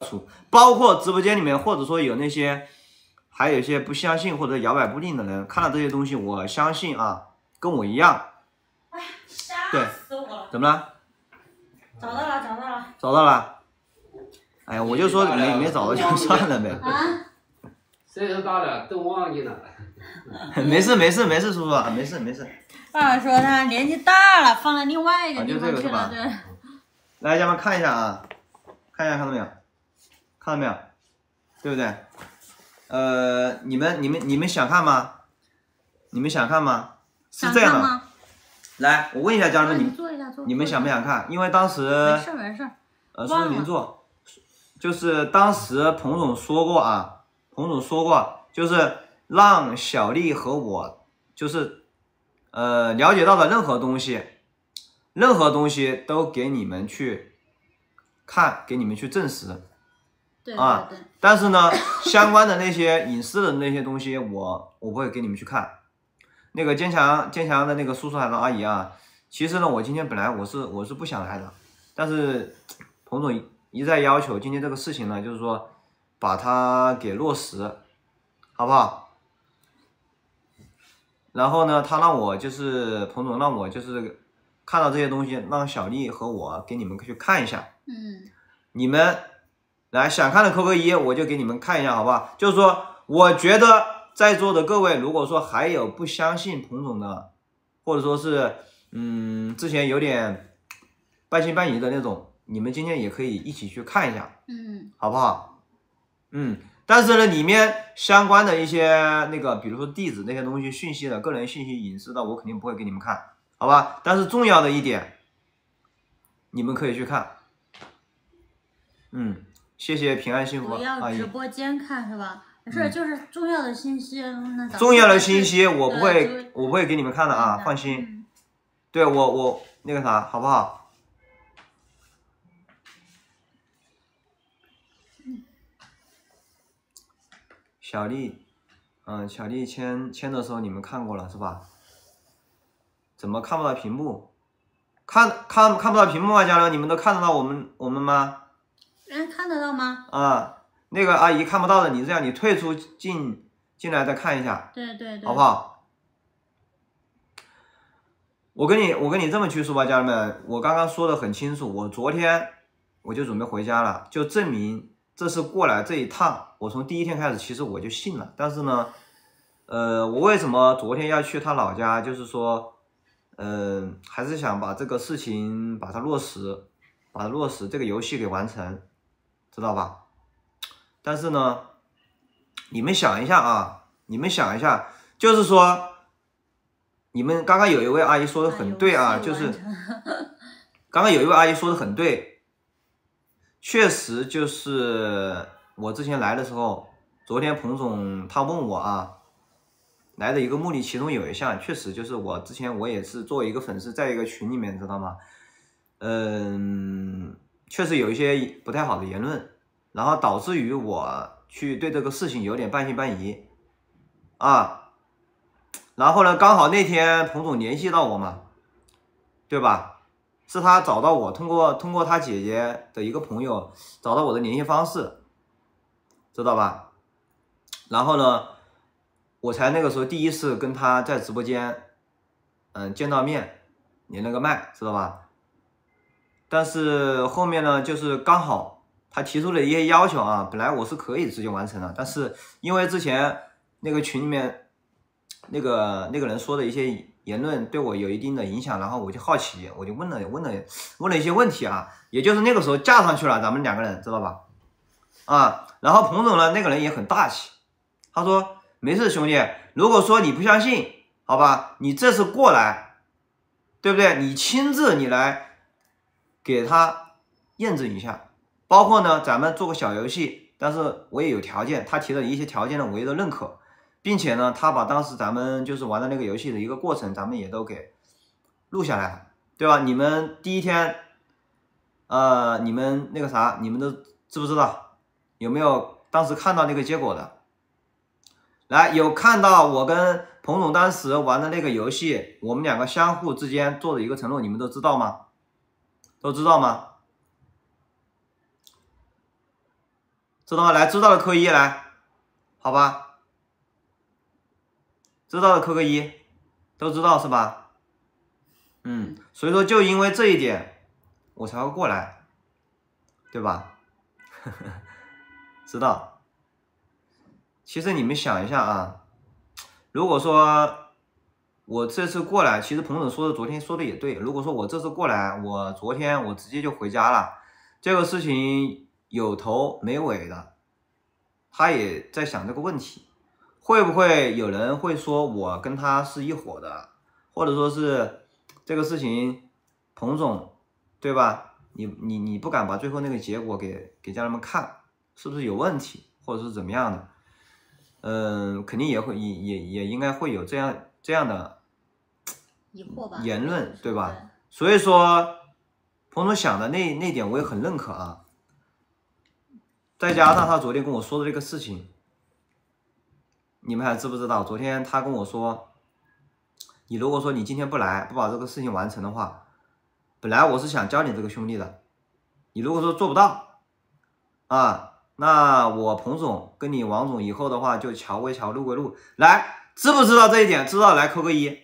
出，包括直播间里面，或者说有那些还有一些不相信或者摇摆不定的人，看到这些东西，我相信啊，跟我一样，哎呀，吓对死我了！怎么了？找到了，找到了。找到了？哎呀，我就说没没找到就算了呗，啊，岁数大了都忘记了。没事没事没事，叔叔啊，没事没事。爸爸说他年纪大了，放在另外一个啊地就这个是吧方去了。对，来，家们看一下啊，看一下看到没有？看到没有？对不对？呃，你们你们你们想看吗？你们想看吗？是这样的，来，我问一下家人们，你们。你们想不想看？因为当时没事没事。呃，叔叔您坐，就是当时彭总说过啊，彭总说过，就是让小丽和我，就是呃了解到的任何东西，任何东西都给你们去看，给你们去证实。对啊对对，但是呢，相关的那些隐私的那些东西，我我不会给你们去看。那个坚强坚强的那个叔叔还是阿姨啊，其实呢，我今天本来我是我是不想来的，但是彭总一再要求，今天这个事情呢，就是说把它给落实，好不好？然后呢，他让我就是彭总让我就是看到这些东西，让小丽和我给你们去看一下。嗯，你们来想看的扣个一，我就给你们看一下，好不好？就是说，我觉得在座的各位，如果说还有不相信彭总的，或者说是嗯之前有点半信半疑的那种，你们今天也可以一起去看一下，嗯，好不好？嗯，但是呢，里面相关的一些那个，比如说地址那些东西、信息的、个人信息、隐私的，我肯定不会给你们看，好吧？但是重要的一点，你们可以去看。嗯，谢谢平安幸福直。播间看是吧？没事，嗯就是重要的信息，重要的信息我不会，我不会给你们看的啊，放心。嗯对我我那个啥，好不好？小丽，嗯，小丽签签的时候你们看过了是吧？怎么看不到屏幕？看看看不到屏幕啊，家人，你们都看得到我们我们吗？哎，看得到吗？啊，那个阿姨看不到的，你这样你退出进进来再看一下。对对对，好不？好？我跟你我跟你这么去说吧，家人们，我刚刚说的很清楚，我昨天我就准备回家了，就证明这次过来这一趟，我从第一天开始其实我就信了，但是呢，呃，我为什么昨天要去他老家？就是说，嗯，还是想把这个事情把它落实，把它落实，这个游戏给完成，知道吧？但是呢，你们想一下啊，你们想一下，就是说，你们刚刚有一位阿姨说的很对啊，就是 刚刚有一位阿姨说的很对，确实就是我之前来的时候，昨天彭总他问我啊，来的一个目的，其中有一项确实就是我之前我也是作为一个粉丝，在一个群里面，知道吗？嗯，确实有一些不太好的言论，然后导致于我去对这个事情有点半信半疑啊。然后呢，刚好那天彭总联系到我嘛，对吧？是他找到我，通过通过他姐姐的一个朋友找到我的联系方式，知道吧？然后呢，我才那个时候第一次跟他在直播间，嗯，见到面，连了个麦，知道吧？但是后面呢，就是刚好他提出了一些要求啊，本来我是可以直接完成的，但是因为之前那个群里面那个那个人说的一些言论对我有一定的影响，然后我就好奇，我就问了问了问了一些问题啊，也就是那个时候架上去了，咱们两个人知道吧？啊，然后彭总呢，那个人也很大气，他说没事兄弟，如果说你不相信，好吧，你这次过来，对不对？你亲自你来给他验证一下，包括呢，咱们做个小游戏，但是我也有条件，他提的一些条件呢，我也都认可，并且呢，他把当时咱们就是玩的那个游戏的一个过程，咱们也都给录下来，对吧？你们第一天，呃，你们那个啥，你们都知不知道？有没有当时看到那个结果的？来，有看到我跟彭总当时玩的那个游戏，我们两个相互之间做的一个承诺，你们都知道吗？都知道吗？知道吗？来，知道的扣一来，好吧？知道的扣个一，都知道是吧？嗯，所以说就因为这一点，我才会过来，对吧？知道。其实你们想一下啊，如果说我这次过来，其实彭总说的昨天说的也对。如果说我这次过来，我昨天我直接就回家了，这个事情有头没尾的，他也在想这个问题，会不会有人会说我跟他是一伙的，或者说是这个事情，彭总，对吧？你你你不敢把最后那个结果给给家人们看，是不是有问题，或者是怎么样的？嗯，肯定也会也也也应该会有这样这样的疑惑吧？言论，对吧？所以说，彭总想的那那点我也很认可啊。再加上他昨天跟我说的这个事情，你们还知不知道？昨天他跟我说，你如果说你今天不来，不把这个事情完成的话，本来我是想教你这个兄弟的，你如果说做不到，啊。那我彭总跟你王总以后的话就桥归桥，路归路，来，知不知道这一点？知道来扣个一，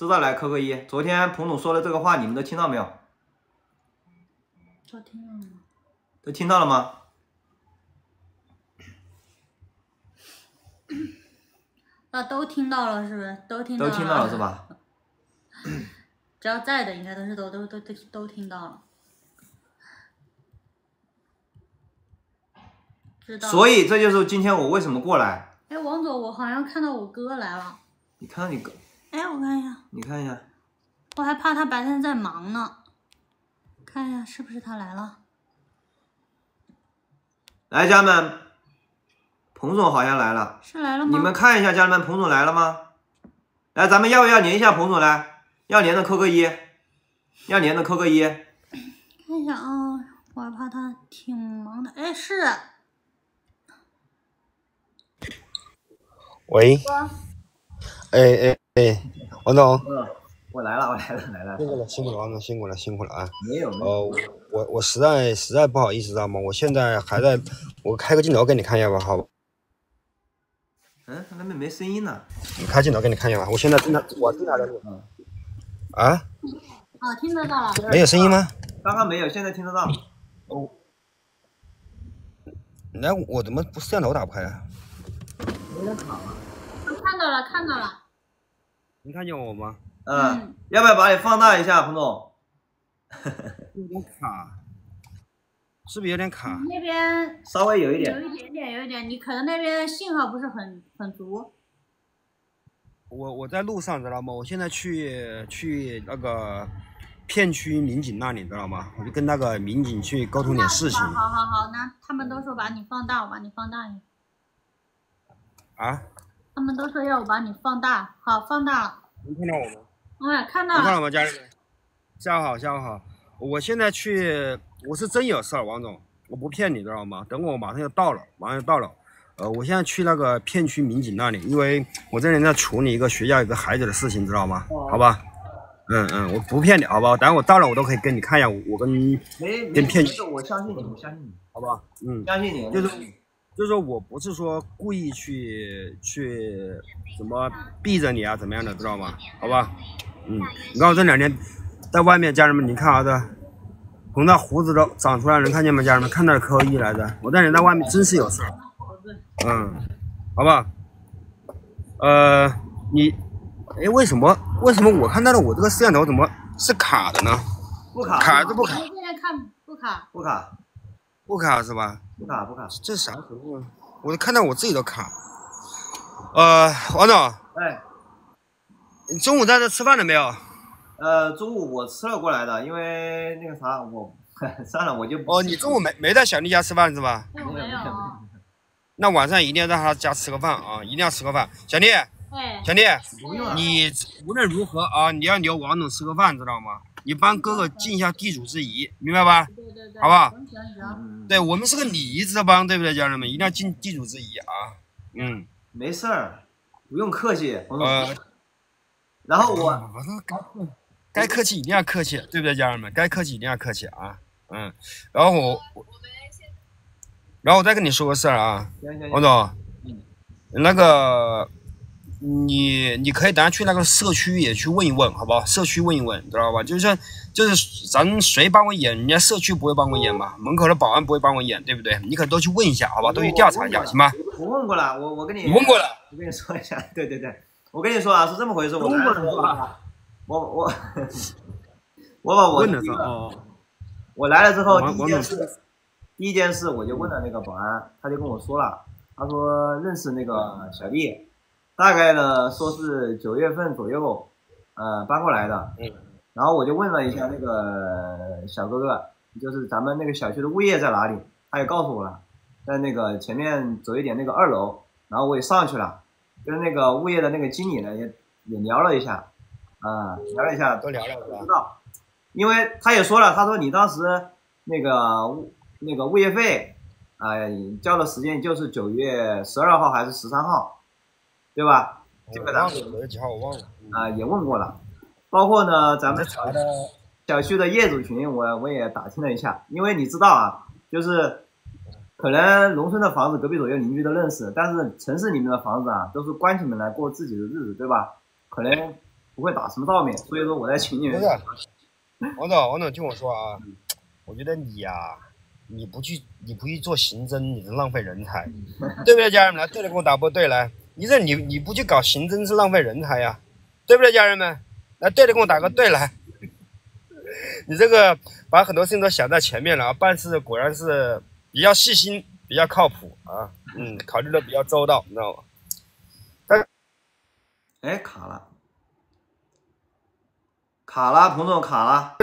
知道来扣个一。昨天彭总说的这个话，你们都听到没有？都听到了吗？都听到了吗？啊，都听到了，是不是？都听到都听到了是吧？只要在的，应该都是都都都都都听到了。所以这就是今天我为什么过来。哎，王总，我好像看到我哥来了。你看到你哥？哎，我看一下。你看一下。我还怕他白天在忙呢。看一下是不是他来了。来，家人们，彭总好像来了。是来了吗？你们看一下，家人们，彭总来了吗？来，咱们要不要连一下彭总来？要连的扣个一，要连的扣个一。看一下啊，我还怕他挺忙的。哎，是。喂，哎哎哎，王总，嗯，我来了，我来了，来了，辛苦了，辛苦了，王总，辛苦了，辛苦了啊！没有，哦，我我实在实在不好意思，知道吗？我现在还在，我开个镜头给你看一下吧，好吧？嗯，那边没声音呢。你开镜头给你看一下吧，我现在正在，我正在录。嗯。啊？哦，听得到了。没有声音吗？刚刚没有，现在听得到。哦。那我怎么不摄像头打不开啊？有点卡。看到了，看到了。能看见我吗？嗯。要不要把你放大一下，彭总？有点卡，是不是有点卡？那边稍微有一点。有一点点，有一点，你可能那边信号不是很很足。我我在路上，知道吗？我现在去去那个片区民警那里，知道吗？我就跟那个民警去沟通点事情。好好好，那他们都说把你放大，我把你放大一点。啊？他们都说要我把你放大，好，放大了。能看到我吗？嗯，看到了。看到了吗，家人们？下午好，下午好。我现在去，我是真有事儿，王总，我不骗你，知道吗？等我马上就到了，马上就到了。呃，我现在去那个片区民警那里，因为我这里在处理一个学校一个孩子的事情，知道吗？好吧。嗯嗯，我不骗你，好吧？等我到了，我都可以跟你看一下，我跟跟片区。我相信你，我相信你，好吧？嗯，相信你，就是。就是说我不是说故意去去怎么避着你啊，怎么样的，知道吗？好吧，嗯，你看我这两天在外面，家人们，你看啥子？红到胡子都长出来，能看见吗？家人们，看到扣一来着。我这人在外面真是有事。嗯，好吧。呃，你，哎，为什么？为什么我看到了我这个摄像头怎么是卡的呢？不卡，卡是不卡？现在看不卡，不卡，不卡是吧？不卡不卡，这啥时候？我都看到我自己都卡。呃，王总，哎，你中午在这吃饭了没有？呃，中午我吃了过来的，因为那个啥，我 算了，我就哦，你中午没没在小丽家吃饭是吧？没有。那晚上一定要在他家吃个饭啊，一定要吃个饭。小丽，小丽，你无论如何啊，你要留王总吃个饭，知道吗？你帮哥哥尽一下地主之谊，明白吧？好不好？对我们是个礼仪之邦，对不对，家人们？一定要尽地主之谊啊！嗯，没事儿，不用客气。呃，然后我，我说该，该客气一定要客气，对不对，家人们？该客气一定要客气啊！嗯，然后我，然后我再跟你说个事儿啊，王总，那个你你可以等下去那个社区也去问一问，好不好？社区问一问，知道吧？就是就是咱谁帮我演，人家社区不会帮我演嘛，门口的保安不会帮我演，对不对？你可都去问一下，好吧？都去调查一下，行吗？我问过了，我我跟你你问过了，我跟你说一下，对对对，我跟你说啊，是这么回事，我来的时候我我我把我问了是哦，我来了之后，第一件事，第一件事我就问了那个保安，他就跟我说了，他说认识那个小丽，大概呢说是九月份左右，呃搬过来的，嗯，然后我就问了一下那个小哥哥，就是咱们那个小区的物业在哪里，他也告诉我了，在那个前面走一点那个二楼，然后我也上去了，跟那个物业的那个经理呢也也聊了一下，啊、聊了一下，都聊了是吧？知？道，因为他也说了，他说你当时那个物那个物业费，啊、交的时间就是九月十二号还是十三号，对吧？这个咱们我忘了，九月几号我忘了。啊、也问过了，包括呢咱们小区的业主群我我也打听了一下，因为你知道啊，就是可能农村的房子隔壁左右邻居都认识，但是城市里面的房子啊都是关起门来过自己的日子，对吧？可能不会打什么照面，所以说我在群里面不是，王总，王总听我说啊，我觉得你呀、你不去，你不去做刑侦，你是浪费人才，对不对，家人们？来，对的，给我打波对来，你这你你不去搞刑侦是浪费人才呀，对不对，家人们？来，对的，给我打个对来。你这个把很多事情都想在前面了啊，办事果然是比较细心，比较靠谱啊，嗯，考虑的比较周到，你知道吗？但哎，卡了，卡了，彭总卡了。